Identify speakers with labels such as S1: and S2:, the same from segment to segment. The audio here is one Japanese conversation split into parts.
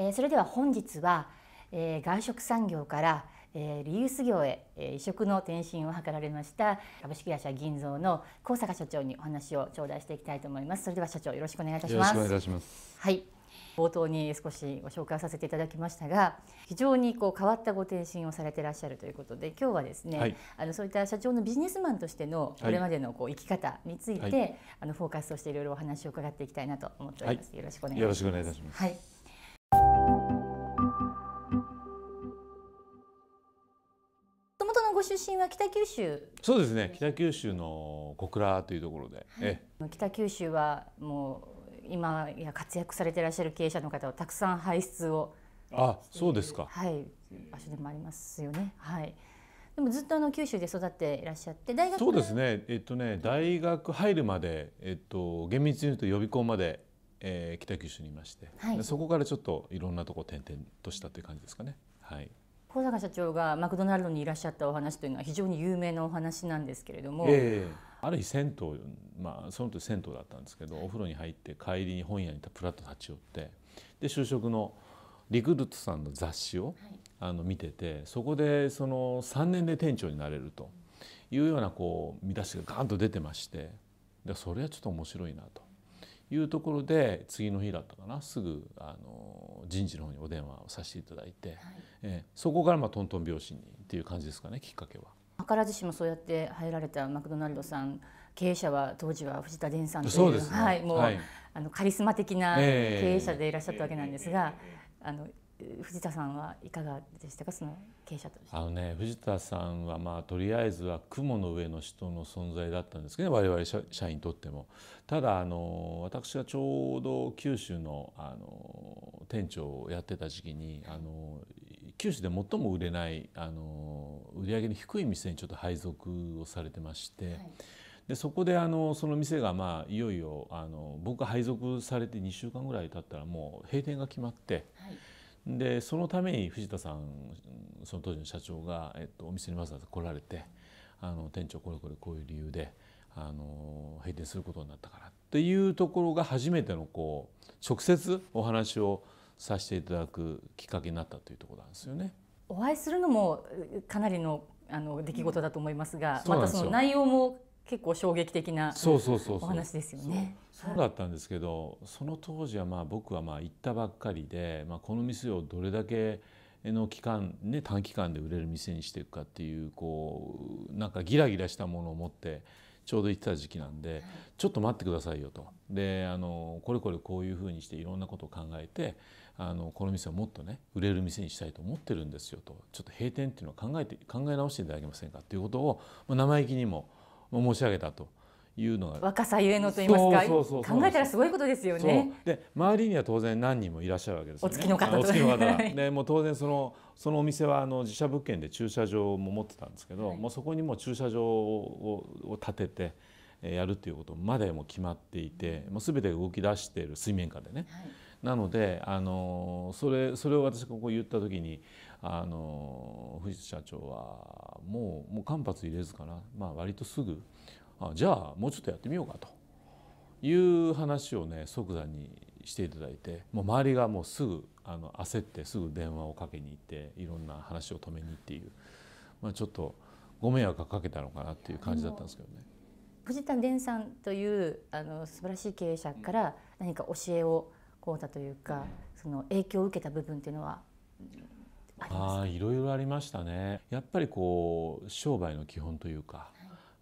S1: えー、それでは本日は、えー、外食産業からえー、リユース業へ、えー、移植の転身を図られました株式会社銀蔵の高坂社長にお話を頂戴していきたいと思います。それでは社長よろしくお願いいたします。
S2: よろしくお願いします。
S1: はい。冒頭に少しご紹介させていただきましたが非常にこう変わったご転身をされていらっしゃるということで今日はですね、はい、あのそういった社長のビジネスマンとしてのこれまでのこう生き方について、はい、あのフォーカスをしていろいろお話を伺っていきたいなと思っております、はい、よろしくお願いします。よろしくお願いいたします、はいご出身は北九州？
S2: そうですね。北九州の小倉というところで、
S1: はい、北九州はもう今や活躍されていらっしゃる経営者の方をたくさん輩出を
S2: あそうですか。
S1: はい。場所でもありますよね。はい。でもずっとあの九州で育っていらっしゃって大学
S2: そうですね。えっとね大学入るまでえっと厳密に言うと予備校までえー、北九州にいまして、はい、そこからちょっといろんなとこ転々としたという感じですかね。はい、
S1: 小坂社長がマクドナルドにいらっしゃったお話というのは非常に有名なお話なんですけれども、
S2: えー、ある日銭湯まあその時銭湯だったんですけどお風呂に入って帰りに本屋にプラッと立ち寄ってで就職のリクルートさんの雑誌を、はい、あの見ててそこでその3年で店長になれるというようなこう見出しがガンと出てましてでそれはちょっと面白いなと。いうところで次の日だったかな。すぐあの人事の方にお電話をさせていただいて、はい、えー、そこからまあトントン拍子にっていう感じですかねきっかけは。
S1: 図らずしもそうやって入られたマクドナルドさん経営者は当時は藤田伝さんというね、はい、もう、はい、あのカリスマ的な経営者でいらっしゃったわけなんですが、えー、あの藤田さんはいかがでしたか？その経営者として。
S2: あのね藤田さんはまあとりあえずは雲の上の人の存在だったんですけど、ね、我々社員にとっても。ただあの私はちょうど九州のあの店長をやってた時期にあの九州で最も売れないあの売り上げの低い店にちょっと配属をされてまして。はい。でそこであのその店がまあいよいよあの僕が配属されて2週間ぐらい経ったらもう閉店が決まって、はいでそのために藤田さんその当時の社長が、えっと、お店にわざわざ来られてあの店長これこれこういう理由であの閉店することになったからっていうところが初めてのこう直接お話をさせていただくきっかけになったというところなんですよね。
S1: お会いするのもかなりのあの出来事だと思いますが、またその内容も結構衝撃的なお話ですよね。
S2: そう。だったんですけどその当時はまあ僕はまあ行ったばっかりで、まあ、この店をどれだけの期間、ね、短期間で売れる店にしていくかっていうこうなんかギラギラしたものを持ってちょうど行ってた時期なんで、ちょっと待ってくださいよと。であのこれこれこういうふうにしていろんなことを考えてあのこの店をもっとね売れる店にしたいと思ってるんですよと。ちょっと閉店っていうのを考えて考え直していただけませんかっていうことを、まあ、生意気にも申し上げたと。いうのが
S1: 若さゆえのと言いますか考えたらすごいことですよね。
S2: で周りには当然何人もいらっしゃるわけですよ
S1: ね。お付きの方
S2: お付きの方でもう当然そのそのお店はあの自社物件で駐車場も持ってたんですけど、はい、もうそこにも駐車場をを建ててやるっていうことまでも決まっていて、もう全て動き出している水面下でね。はい、なのであのそれそれを私がここ言った時にあの藤田社長はもうもう間髪入れずかな、まあ、割とすぐあじゃあもうちょっとやってみようかと。いう話をね即座にしていただいてもう周りがもうすぐあの焦ってすぐ電話をかけに行っていろんな話を止めにっていう、まあ、ちょっとご迷惑かけたのかなっていう感じだったんですけどね。
S1: 藤田伝さんというあの素晴らしい経営者から何か教えをこうたというかその影響を受けた部分っていうのは
S2: ああいろいろありましたね。やっぱりこう商売の基本というか、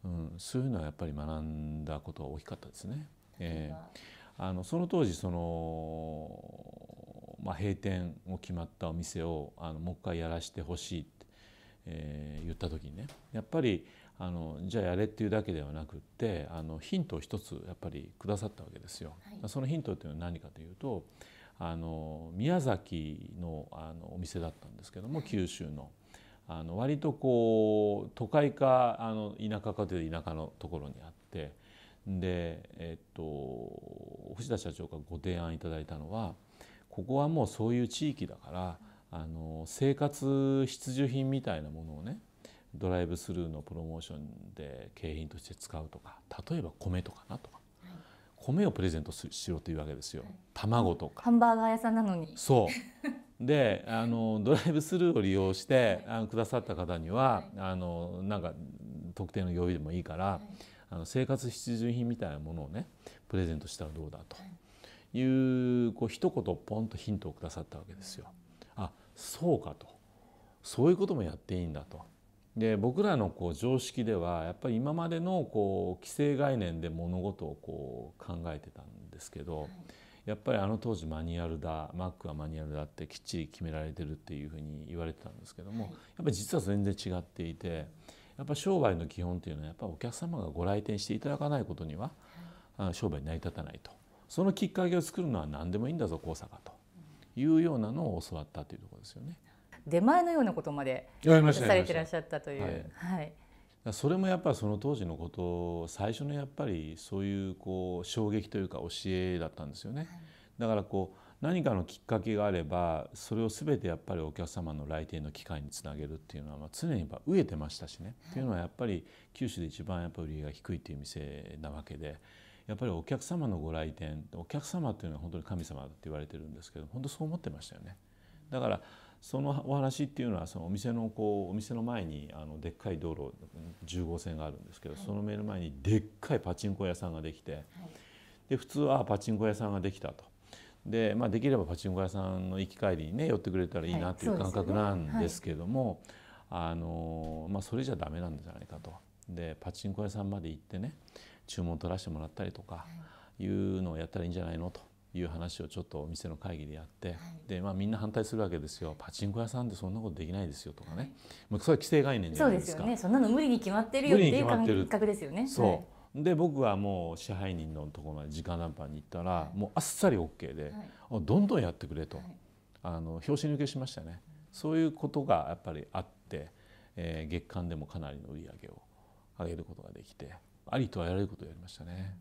S2: うん、そういうのはやっぱり学んだことが大きかったですね。えー、あのその当時その、まあ、閉店を決まったお店をあのもう一回やらせてほしいって、えー、言った時にねやっぱりあのじゃあやれっていうだけではなくってあのヒントを一つやっぱりくださったわけですよ。はい、そのヒントっていうのは何かというとあの宮崎のあのお店だったんですけども九州の。あの割とこう都会かあの田舎かという田舎のところにあってで、えっと、藤田社長がご提案いただいたのはここはもうそういう地域だからあの生活必需品みたいなものをねドライブスルーのプロモーションで景品として使うとか例えば米とかなとか、米をプレゼントしろというわけですよ、卵とか。
S1: ハンバーガー屋さんなのに。
S2: そう。であのドライブスルーを利用してあのくださった方には、あのなんか特定の行為でもいいから、あの生活必需品みたいなものをねプレゼントしたらどうだと。い。うこう一言ポンとヒントをくださったわけですよ。あそうかと。そういうこともやっていいんだと。で僕らのこう常識ではやっぱり今までのこう既成概念で物事をこう考えてたんですけど、やっぱりあの当時マニュアルだマックはマニュアルだってきっちり決められてるっていうふうに言われてたんですけども、やっぱり実は全然違っていてやっぱ商売の基本っていうのはやっぱお客様がご来店していただかないことには、商売に成り立たないと。そのきっかけを作るのは何でもいいんだぞ高坂というようなのを教わったというところですよね。
S1: 出前のようなことまでされてらっしゃったという。はい、
S2: それもやっぱりその当時のこと最初のやっぱりそういうこう衝撃というか教えだったんですよね。だからこう何かのきっかけがあればそれを全てやっぱりお客様の来店の機会につなげるっていうのはまあ常にやっぱ飢えてましたしね。っていうのはやっぱり九州で一番やっぱ売り上げが低いっていう店なわけで。やっぱりお客様のご来店お客様っていうのは本当に神様だって言われてるんですけど本当そう思ってましたよね。だからそのお話っていうのはそのお店のこうお店の前にあのでっかい道路10号線があるんですけど、その目の前にでっかいパチンコ屋さんができて、で普通はパチンコ屋さんができたと。でまあ、できればパチンコ屋さんの行き帰りにね寄ってくれたらいいなっていう感覚なんですけども、あのまあ、それじゃダメなんじゃないかと。でパチンコ屋さんまで行ってね注文取らせてもらったりとかいうのをやったらいいんじゃないのという話をちょっとお店の会議でやって、はい、でまあ、みんな反対するわけですよ。パチンコ屋さんでそんなことできないですよとかね、はい、それは既成概念じゃないですか。
S1: そうですよね。そんなの無理に決まってるよっていう感覚ですよね。
S2: そう、はい、で僕はもう支配人のところまで直談判に行ったら、もうあっさり OK で、はい、どんどんやってくれと、あの拍子抜けしましたね、そういうことがやっぱりあって、えー、月間でもかなりの売り上げを上げることができてありとあらゆることをやりましたね。